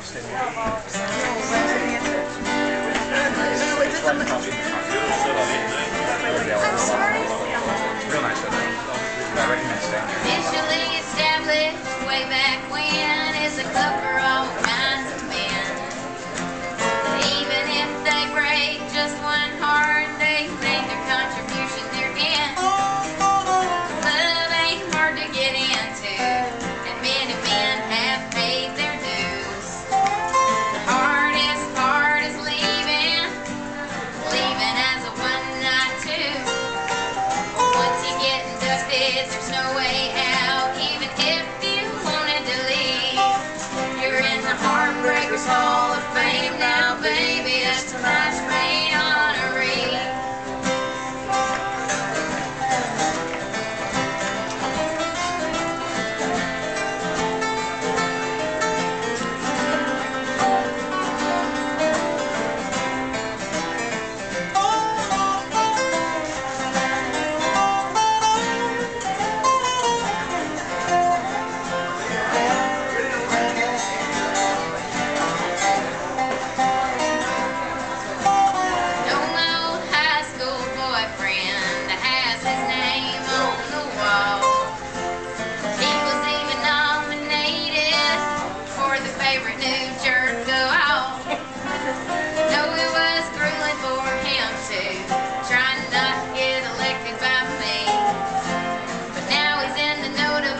lost him. Real nice, though. I recommend staying there. Initially established way back when is a club for all kinds of men. But Even if they break just one heart, they make their contribution there again. Love ain't hard to get into, there's no way out. Even if you wanted to leave, you're in the Heartbreakers Hall of Fame now, baby.